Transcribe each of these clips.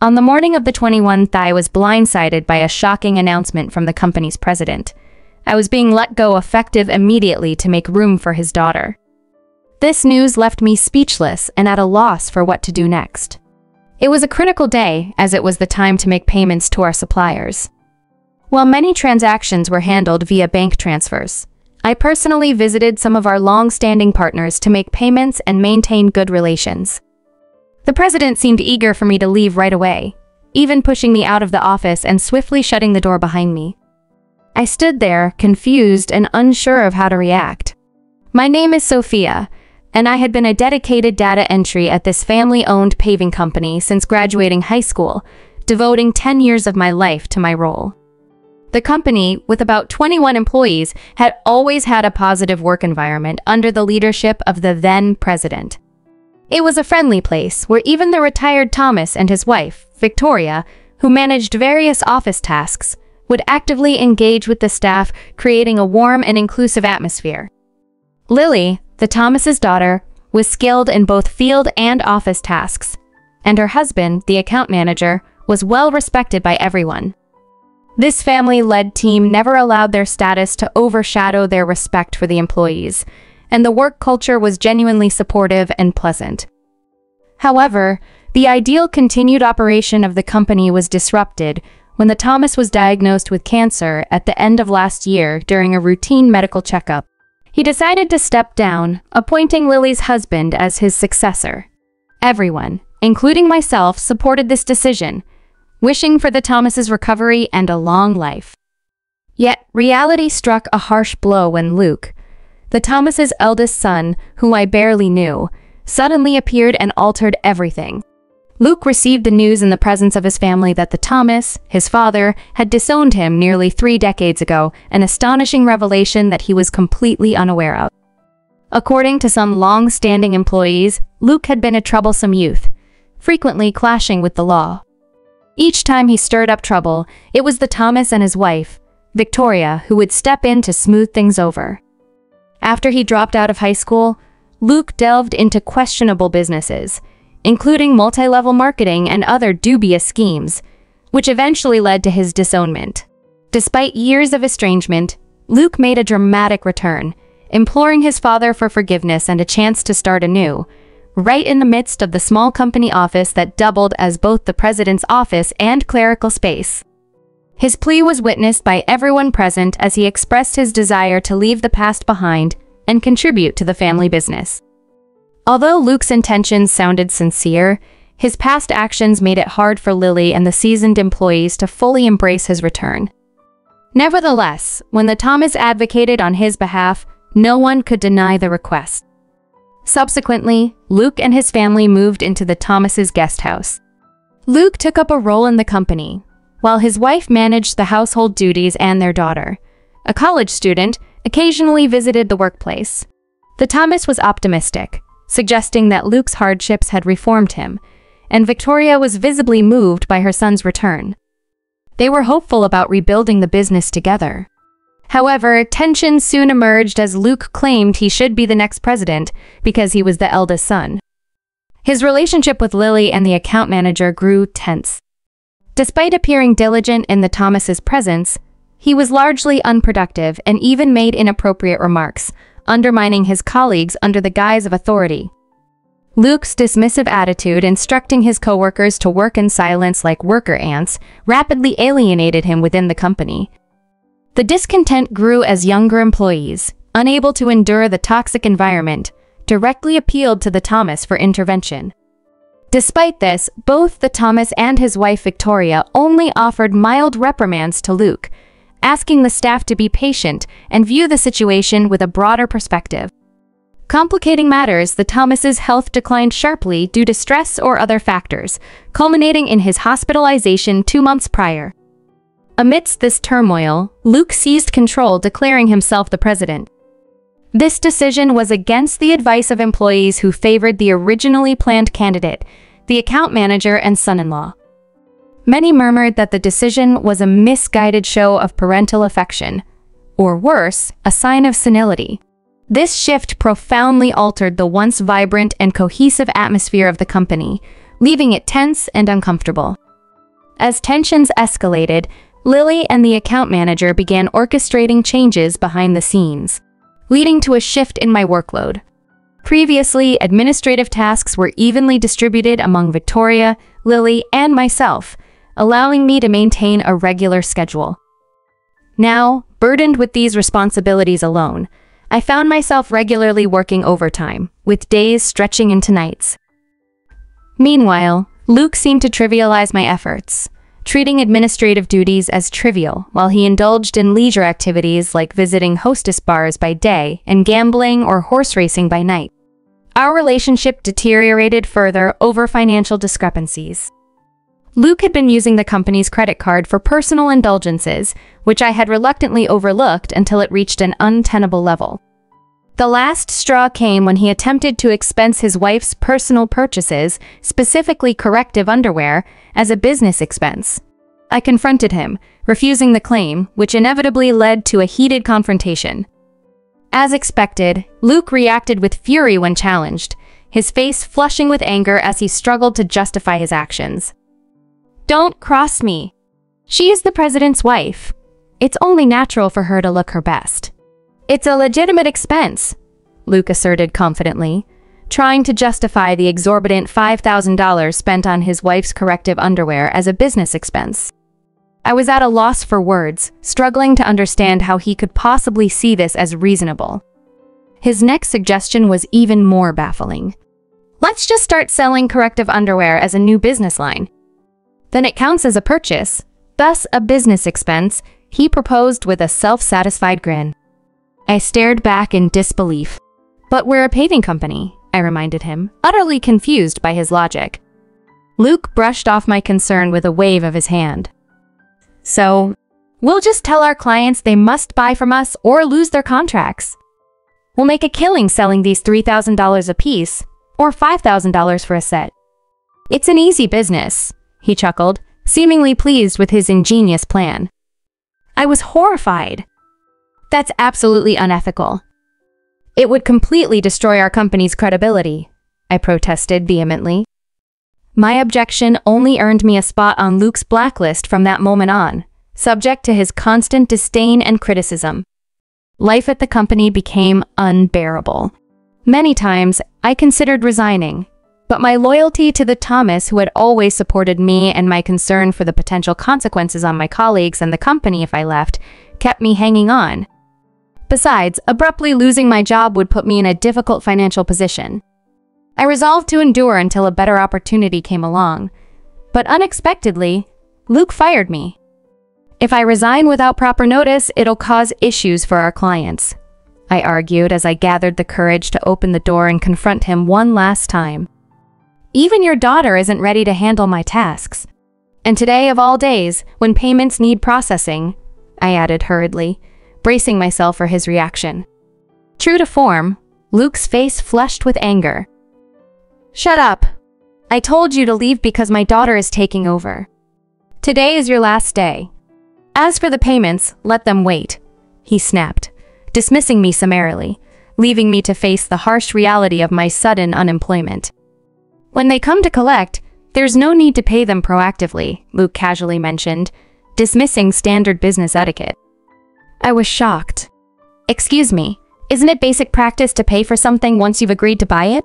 On the morning of the 21th, I was blindsided by a shocking announcement from the company's president. I was being let go effective immediately to make room for his daughter. This news left me speechless and at a loss for what to do next. It was a critical day, as it was the time to make payments to our suppliers. While many transactions were handled via bank transfers, I personally visited some of our long-standing partners to make payments and maintain good relations. The president seemed eager for me to leave right away, even pushing me out of the office and swiftly shutting the door behind me. I stood there, confused and unsure of how to react. My name is Sophia, and I had been a dedicated data entry at this family-owned paving company since graduating high school, devoting 10 years of my life to my role. The company, with about 21 employees, had always had a positive work environment under the leadership of the then president. It was a friendly place where even the retired Thomas and his wife, Victoria, who managed various office tasks, would actively engage with the staff, creating a warm and inclusive atmosphere. Lily, the Thomas's daughter, was skilled in both field and office tasks, and her husband, the account manager, was well respected by everyone. This family-led team never allowed their status to overshadow their respect for the employees, and the work culture was genuinely supportive and pleasant. However, the ideal continued operation of the company was disrupted when the Thomas was diagnosed with cancer at the end of last year during a routine medical checkup. He decided to step down, appointing Lily's husband as his successor. Everyone, including myself, supported this decision, wishing for the Thomas's recovery and a long life. Yet, reality struck a harsh blow when Luke, the Thomas's eldest son, who I barely knew, suddenly appeared and altered everything. Luke received the news in the presence of his family that the Thomas, his father, had disowned him nearly three decades ago, an astonishing revelation that he was completely unaware of. According to some long-standing employees, Luke had been a troublesome youth, frequently clashing with the law. Each time he stirred up trouble, it was the Thomas and his wife, Victoria, who would step in to smooth things over. After he dropped out of high school, Luke delved into questionable businesses, including multi-level marketing and other dubious schemes, which eventually led to his disownment. Despite years of estrangement, Luke made a dramatic return, imploring his father for forgiveness and a chance to start anew, right in the midst of the small company office that doubled as both the president's office and clerical space. His plea was witnessed by everyone present as he expressed his desire to leave the past behind and contribute to the family business. Although Luke's intentions sounded sincere, his past actions made it hard for Lily and the seasoned employees to fully embrace his return. Nevertheless, when the Thomas advocated on his behalf, no one could deny the request. Subsequently, Luke and his family moved into the Thomas's guest house. Luke took up a role in the company, while his wife managed the household duties and their daughter. A college student occasionally visited the workplace. The Thomas was optimistic, suggesting that Luke's hardships had reformed him, and Victoria was visibly moved by her son's return. They were hopeful about rebuilding the business together. However, tension soon emerged as Luke claimed he should be the next president because he was the eldest son. His relationship with Lily and the account manager grew tense. Despite appearing diligent in the Thomas's presence, he was largely unproductive and even made inappropriate remarks, undermining his colleagues under the guise of authority. Luke's dismissive attitude instructing his coworkers to work in silence like worker ants rapidly alienated him within the company. The discontent grew as younger employees, unable to endure the toxic environment, directly appealed to the Thomas for intervention. Despite this, both the Thomas and his wife Victoria only offered mild reprimands to Luke, asking the staff to be patient and view the situation with a broader perspective. Complicating matters, the Thomas's health declined sharply due to stress or other factors, culminating in his hospitalization two months prior. Amidst this turmoil, Luke seized control declaring himself the president. This decision was against the advice of employees who favored the originally planned candidate, the account manager and son-in-law. Many murmured that the decision was a misguided show of parental affection, or worse, a sign of senility. This shift profoundly altered the once vibrant and cohesive atmosphere of the company, leaving it tense and uncomfortable. As tensions escalated, Lily and the account manager began orchestrating changes behind the scenes, leading to a shift in my workload. Previously, administrative tasks were evenly distributed among Victoria, Lily, and myself, allowing me to maintain a regular schedule. Now, burdened with these responsibilities alone, I found myself regularly working overtime, with days stretching into nights. Meanwhile, Luke seemed to trivialize my efforts, treating administrative duties as trivial while he indulged in leisure activities like visiting hostess bars by day and gambling or horse racing by night. Our relationship deteriorated further over financial discrepancies. Luke had been using the company's credit card for personal indulgences, which I had reluctantly overlooked until it reached an untenable level. The last straw came when he attempted to expense his wife's personal purchases, specifically corrective underwear, as a business expense. I confronted him, refusing the claim, which inevitably led to a heated confrontation. As expected, Luke reacted with fury when challenged, his face flushing with anger as he struggled to justify his actions. Don't cross me. She is the president's wife. It's only natural for her to look her best. It's a legitimate expense, Luke asserted confidently, trying to justify the exorbitant $5,000 spent on his wife's corrective underwear as a business expense. I was at a loss for words, struggling to understand how he could possibly see this as reasonable. His next suggestion was even more baffling. Let's just start selling corrective underwear as a new business line. Then it counts as a purchase, thus a business expense, he proposed with a self-satisfied grin. I stared back in disbelief. But we're a paving company, I reminded him, utterly confused by his logic. Luke brushed off my concern with a wave of his hand. So, we'll just tell our clients they must buy from us or lose their contracts. We'll make a killing selling these $3,000 a piece, or $5,000 for a set. It's an easy business, he chuckled, seemingly pleased with his ingenious plan. I was horrified. That's absolutely unethical. It would completely destroy our company's credibility, I protested vehemently. My objection only earned me a spot on Luke's blacklist from that moment on, subject to his constant disdain and criticism. Life at the company became unbearable. Many times, I considered resigning, but my loyalty to the Thomas who had always supported me and my concern for the potential consequences on my colleagues and the company if I left kept me hanging on. Besides, abruptly losing my job would put me in a difficult financial position. I resolved to endure until a better opportunity came along. But unexpectedly, Luke fired me. If I resign without proper notice, it'll cause issues for our clients. I argued as I gathered the courage to open the door and confront him one last time. Even your daughter isn't ready to handle my tasks. And today of all days, when payments need processing, I added hurriedly, bracing myself for his reaction. True to form, Luke's face flushed with anger. Shut up. I told you to leave because my daughter is taking over. Today is your last day. As for the payments, let them wait, he snapped, dismissing me summarily, leaving me to face the harsh reality of my sudden unemployment. When they come to collect, there's no need to pay them proactively, Luke casually mentioned, dismissing standard business etiquette. I was shocked. Excuse me, isn't it basic practice to pay for something once you've agreed to buy it?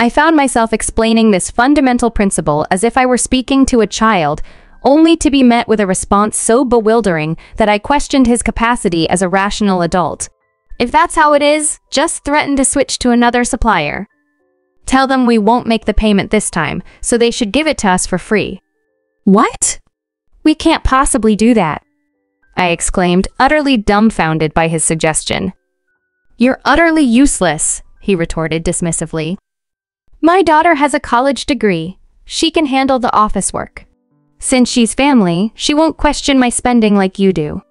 I found myself explaining this fundamental principle as if I were speaking to a child, only to be met with a response so bewildering that I questioned his capacity as a rational adult. If that's how it is, just threaten to switch to another supplier. Tell them we won't make the payment this time, so they should give it to us for free. What? We can't possibly do that. I exclaimed, utterly dumbfounded by his suggestion. You're utterly useless, he retorted dismissively. My daughter has a college degree. She can handle the office work. Since she's family, she won't question my spending like you do.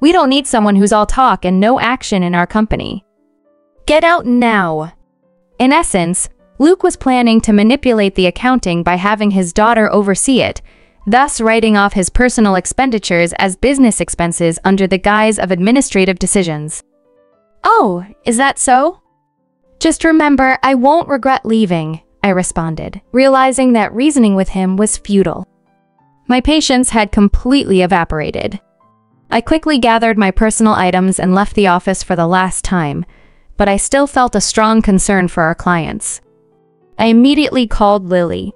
We don't need someone who's all talk and no action in our company. Get out now. In essence, Luke was planning to manipulate the accounting by having his daughter oversee it, thus writing off his personal expenditures as business expenses under the guise of administrative decisions. Oh, is that so? Just remember, I won't regret leaving, I responded, realizing that reasoning with him was futile. My patience had completely evaporated. I quickly gathered my personal items and left the office for the last time, but I still felt a strong concern for our clients. I immediately called Lily.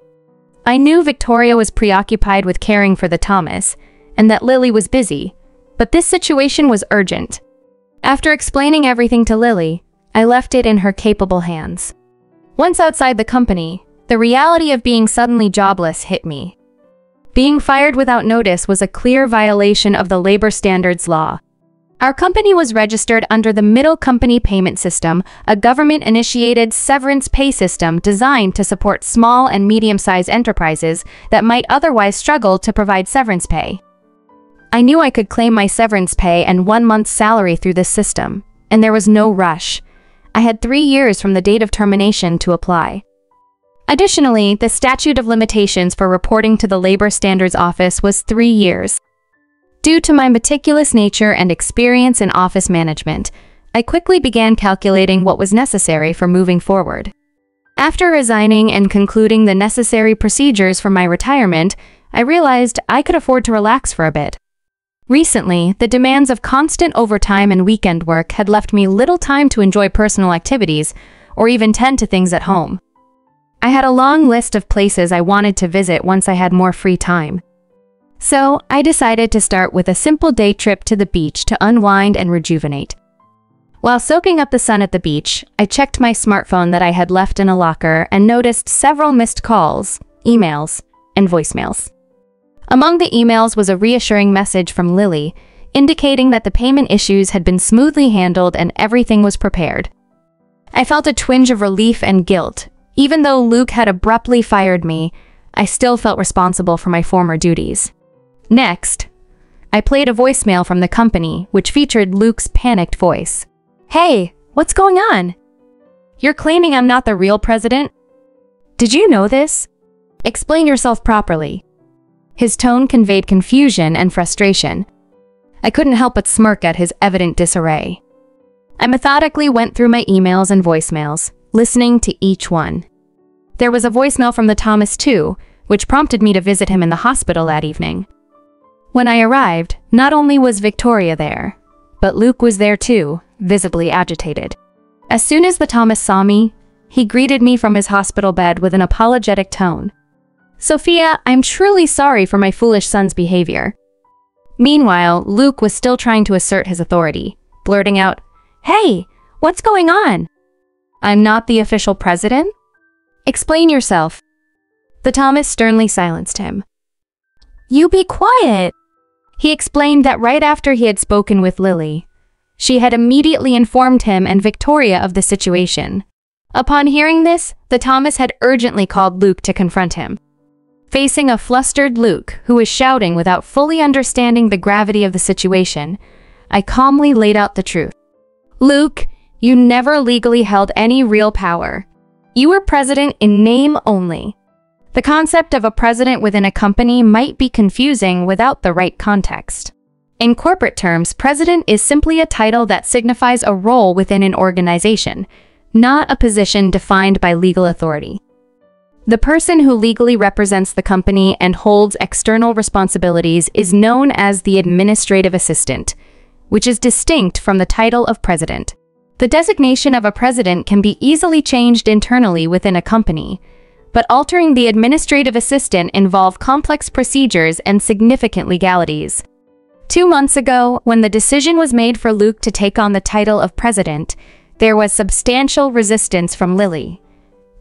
I knew Victoria was preoccupied with caring for the Thomas, and that Lily was busy, but this situation was urgent. After explaining everything to Lily, I left it in her capable hands. Once outside the company, the reality of being suddenly jobless hit me. Being fired without notice was a clear violation of the labor standards law. Our company was registered under the Middle Company Payment System, a government-initiated severance pay system designed to support small and medium-sized enterprises that might otherwise struggle to provide severance pay. I knew I could claim my severance pay and one month's salary through this system, and there was no rush. I had three years from the date of termination to apply. Additionally, the statute of limitations for reporting to the Labor Standards Office was three years. Due to my meticulous nature and experience in office management, I quickly began calculating what was necessary for moving forward. After resigning and concluding the necessary procedures for my retirement, I realized I could afford to relax for a bit. Recently, the demands of constant overtime and weekend work had left me little time to enjoy personal activities or even tend to things at home. I had a long list of places I wanted to visit once I had more free time. So, I decided to start with a simple day trip to the beach to unwind and rejuvenate. While soaking up the sun at the beach, I checked my smartphone that I had left in a locker and noticed several missed calls, emails, and voicemails. Among the emails was a reassuring message from Lily, indicating that the payment issues had been smoothly handled and everything was prepared. I felt a twinge of relief and guilt even though Luke had abruptly fired me, I still felt responsible for my former duties. Next, I played a voicemail from the company, which featured Luke's panicked voice. Hey, what's going on? You're claiming I'm not the real president? Did you know this? Explain yourself properly. His tone conveyed confusion and frustration. I couldn't help but smirk at his evident disarray. I methodically went through my emails and voicemails, listening to each one. There was a voicemail from the Thomas too, which prompted me to visit him in the hospital that evening. When I arrived, not only was Victoria there, but Luke was there too, visibly agitated. As soon as the Thomas saw me, he greeted me from his hospital bed with an apologetic tone. Sophia, I'm truly sorry for my foolish son's behavior. Meanwhile, Luke was still trying to assert his authority, blurting out, Hey, what's going on? I'm not the official president? Explain yourself. The Thomas sternly silenced him. You be quiet. He explained that right after he had spoken with Lily, she had immediately informed him and Victoria of the situation. Upon hearing this, the Thomas had urgently called Luke to confront him. Facing a flustered Luke, who was shouting without fully understanding the gravity of the situation, I calmly laid out the truth. Luke, you never legally held any real power. You were president in name only. The concept of a president within a company might be confusing without the right context. In corporate terms, president is simply a title that signifies a role within an organization, not a position defined by legal authority. The person who legally represents the company and holds external responsibilities is known as the administrative assistant, which is distinct from the title of president. The designation of a president can be easily changed internally within a company, but altering the administrative assistant involve complex procedures and significant legalities. Two months ago, when the decision was made for Luke to take on the title of president, there was substantial resistance from Lily,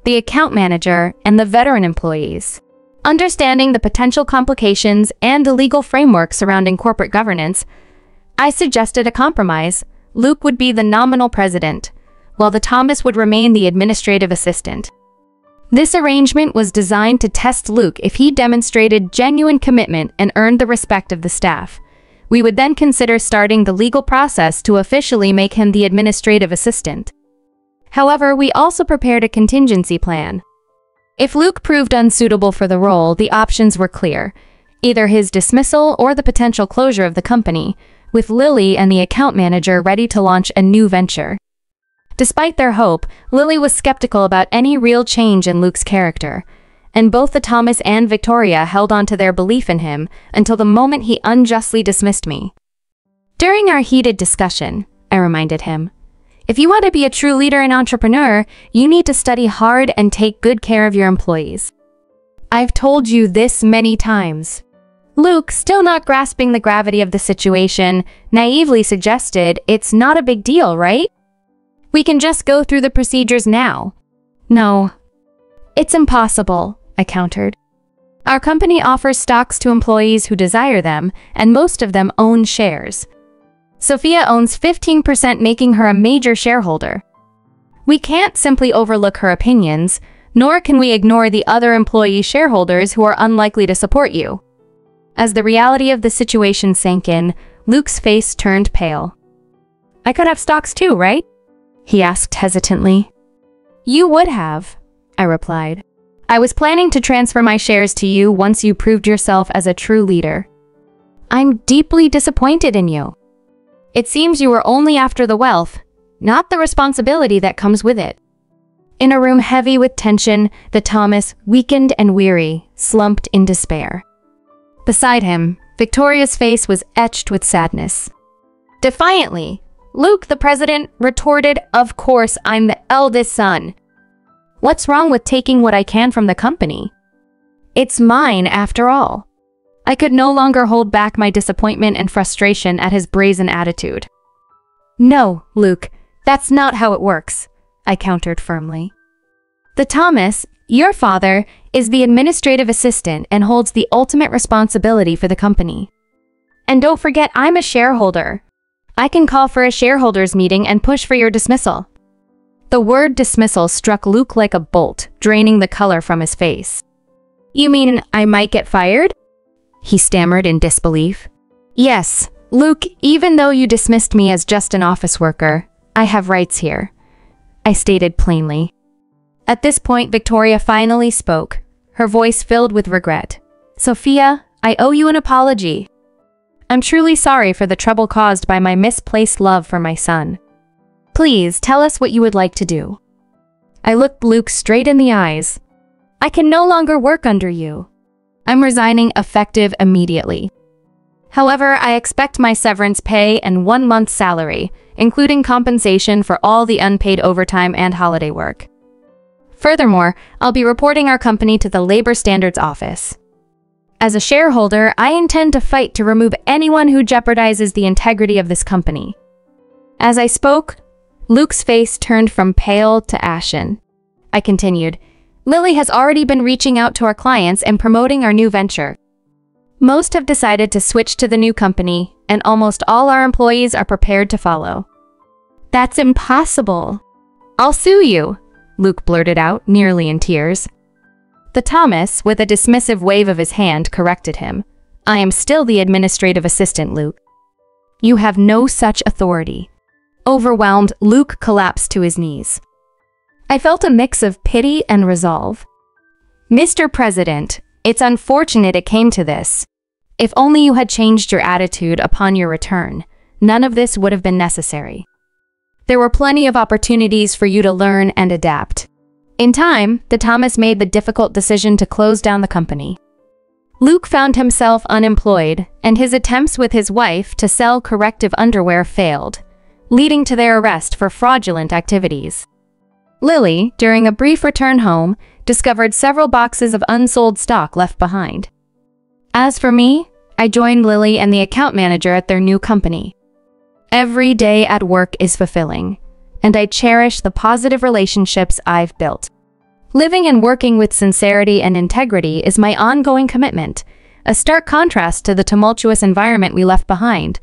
the account manager, and the veteran employees. Understanding the potential complications and the legal framework surrounding corporate governance, I suggested a compromise Luke would be the nominal president, while the Thomas would remain the administrative assistant. This arrangement was designed to test Luke if he demonstrated genuine commitment and earned the respect of the staff. We would then consider starting the legal process to officially make him the administrative assistant. However, we also prepared a contingency plan. If Luke proved unsuitable for the role, the options were clear either his dismissal or the potential closure of the company, with Lily and the account manager ready to launch a new venture. Despite their hope, Lily was skeptical about any real change in Luke's character. and both the Thomas and Victoria held on to their belief in him until the moment he unjustly dismissed me. During our heated discussion, I reminded him, if you want to be a true leader and entrepreneur, you need to study hard and take good care of your employees. I've told you this many times. Luke, still not grasping the gravity of the situation, naively suggested it's not a big deal, right? We can just go through the procedures now. No. It's impossible, I countered. Our company offers stocks to employees who desire them, and most of them own shares. Sophia owns 15%, making her a major shareholder. We can't simply overlook her opinions, nor can we ignore the other employee shareholders who are unlikely to support you. As the reality of the situation sank in, Luke's face turned pale. I could have stocks too, right? He asked hesitantly. You would have, I replied. I was planning to transfer my shares to you once you proved yourself as a true leader. I'm deeply disappointed in you. It seems you were only after the wealth, not the responsibility that comes with it. In a room heavy with tension, the Thomas, weakened and weary, slumped in despair. Beside him, Victoria's face was etched with sadness. Defiantly, Luke, the president, retorted, Of course, I'm the eldest son. What's wrong with taking what I can from the company? It's mine, after all. I could no longer hold back my disappointment and frustration at his brazen attitude. No, Luke, that's not how it works, I countered firmly. The Thomas, your father, is the administrative assistant and holds the ultimate responsibility for the company. And don't forget, I'm a shareholder. I can call for a shareholders meeting and push for your dismissal. The word dismissal struck Luke like a bolt, draining the color from his face. You mean I might get fired? He stammered in disbelief. Yes, Luke, even though you dismissed me as just an office worker, I have rights here. I stated plainly. At this point, Victoria finally spoke, her voice filled with regret. Sophia, I owe you an apology. I'm truly sorry for the trouble caused by my misplaced love for my son. Please tell us what you would like to do. I looked Luke straight in the eyes. I can no longer work under you. I'm resigning effective immediately. However, I expect my severance pay and one month's salary, including compensation for all the unpaid overtime and holiday work. Furthermore, I'll be reporting our company to the Labor Standards Office. As a shareholder, I intend to fight to remove anyone who jeopardizes the integrity of this company. As I spoke, Luke's face turned from pale to ashen. I continued, Lily has already been reaching out to our clients and promoting our new venture. Most have decided to switch to the new company, and almost all our employees are prepared to follow. That's impossible. I'll sue you, Luke blurted out, nearly in tears. The Thomas, with a dismissive wave of his hand, corrected him. I am still the administrative assistant, Luke. You have no such authority. Overwhelmed, Luke collapsed to his knees. I felt a mix of pity and resolve. Mr. President, it's unfortunate it came to this. If only you had changed your attitude upon your return, none of this would have been necessary. There were plenty of opportunities for you to learn and adapt. In time, the Thomas made the difficult decision to close down the company. Luke found himself unemployed, and his attempts with his wife to sell corrective underwear failed, leading to their arrest for fraudulent activities. Lily, during a brief return home, discovered several boxes of unsold stock left behind. As for me, I joined Lily and the account manager at their new company. Every day at work is fulfilling, and I cherish the positive relationships I've built. Living and working with sincerity and integrity is my ongoing commitment, a stark contrast to the tumultuous environment we left behind.